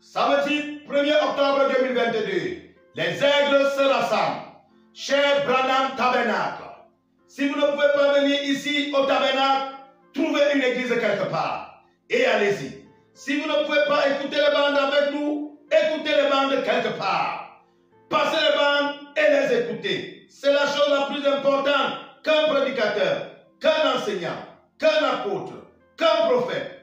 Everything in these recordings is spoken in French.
Samedi 1er octobre 2022, les aigles se rassemblent. Cher Branham Tabernacle, si vous ne pouvez pas venir ici au tabernacle, trouvez une église quelque part et allez-y. Si vous ne pouvez pas écouter les bandes avec nous, écoutez les bandes quelque part. Passez les bandes et les écoutez. C'est la chose la plus importante qu'un prédicateur, qu'un enseignant, qu'un apôtre, qu'un prophète,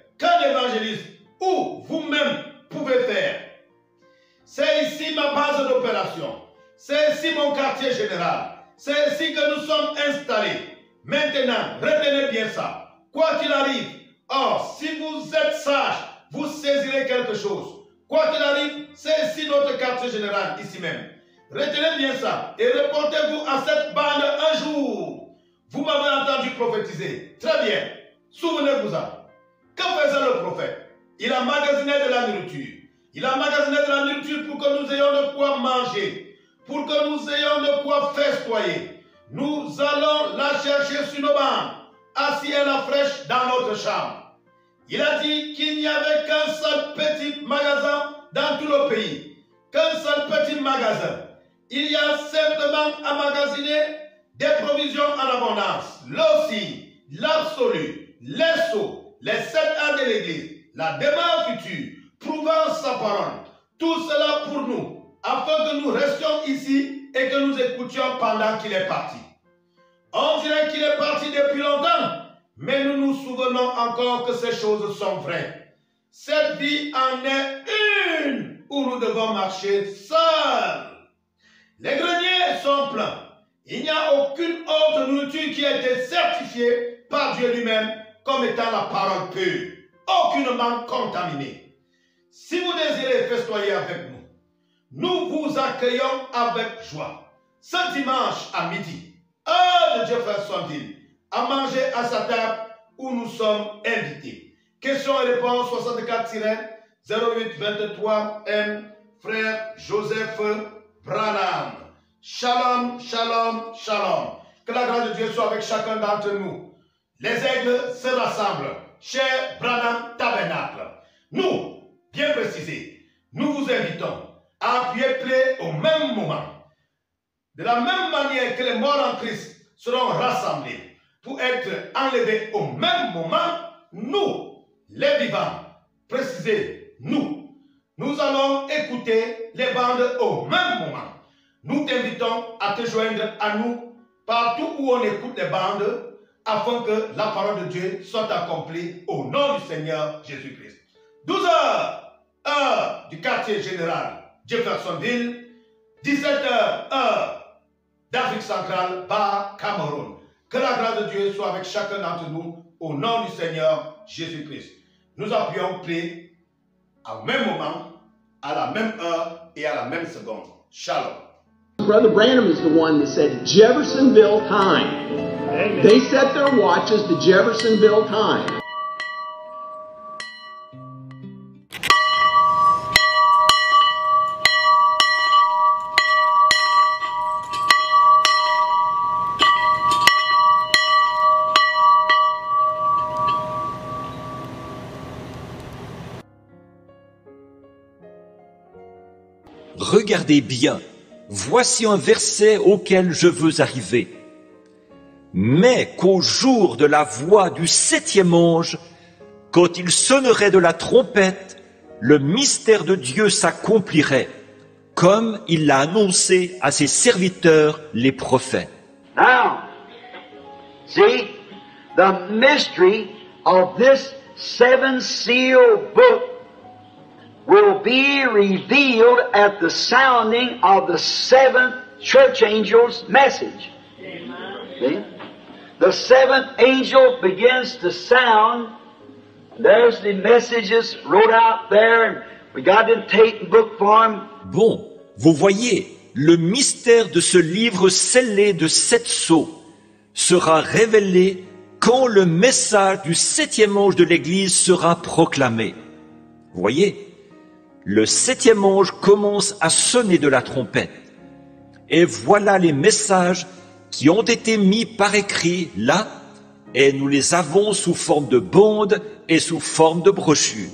mon quartier général. C'est ici que nous sommes installés. Maintenant, retenez bien ça. Quoi qu'il arrive, or, si vous êtes sage, vous saisirez quelque chose. Quoi qu'il arrive, c'est ici notre quartier général, ici même. Retenez bien ça et reportez-vous à cette bande un jour. Vous m'avez entendu prophétiser. Très bien. Souvenez-vous-en. Que faisait le prophète? Il a magasiné de la nourriture. Il a magasiné de la nourriture pour que nous ayons de quoi manger, pour que nous ayons de quoi festoyer. Nous allons la chercher sur nos bancs, assis à la fraîche dans notre chambre. Il a dit qu'il n'y avait qu'un seul petit magasin dans tout le pays, qu'un seul petit magasin. Il y a simplement à magasiner des provisions en abondance, l'ossi, l'absolu, les sceaux, les sept ans de la démarche future, prouvant sa parole. Tout cela pour nous, afin que nous restions ici et que nous écoutions pendant qu'il est parti. On dirait qu'il est parti depuis longtemps, mais nous nous souvenons encore que ces choses sont vraies. Cette vie en est une où nous devons marcher seuls. Les greniers sont pleins. Il n'y a aucune autre nourriture qui a été certifiée par Dieu lui-même comme étant la parole pure, aucunement contaminée. Si vous désirez festoyer avec nous, nous vous accueillons avec joie. Ce dimanche à midi, heure de Jeffersonville, à manger à sa table où nous sommes invités. Questions et réponses 64-0823 M. Frère Joseph Branham. Shalom, shalom, shalom. Que la grâce de Dieu soit avec chacun d'entre nous. Les aigles se rassemblent. Cher Branham Tabernacle. Nous, bien précisé, nous vous invitons même moment. De la même manière que les morts en Christ seront rassemblés pour être enlevés au même moment, nous, les vivants, précisez, nous, nous allons écouter les bandes au même moment. Nous t'invitons à te joindre à nous partout où on écoute les bandes afin que la parole de Dieu soit accomplie au nom du Seigneur Jésus-Christ. 12 heures, heure du quartier général Jeffersonville, 17 heures, heure d'Afrique centrale, par Cameroun. Que la grâce de Dieu soit avec chacun d'entre nous au nom du Seigneur Jésus-Christ. Nous appuyons play au même moment, à la même heure et à la même seconde. Shalom. Brother Branham is the one that said Jeffersonville time. They set their watches to Jeffersonville time. Regardez bien, voici un verset auquel je veux arriver. Mais qu'au jour de la voix du septième ange, quand il sonnerait de la trompette, le mystère de Dieu s'accomplirait, comme il l'a annoncé à ses serviteurs les prophètes. Now, see, the mystery of this seven seal book be revealed at the sounding of the seventh church angel's message. See? The seventh angel begins to sound. There's the messages wrote out there, and we got in tape book form. Bon, vous voyez, le mystère de ce livre scellé de sept sceaux sera révélé quand le message du septième ange de l'Église sera proclamé. Vous voyez, le septième ange commence à sonner de la trompette. Et voilà les messages qui ont été mis par écrit là, et nous les avons sous forme de bandes et sous forme de brochures.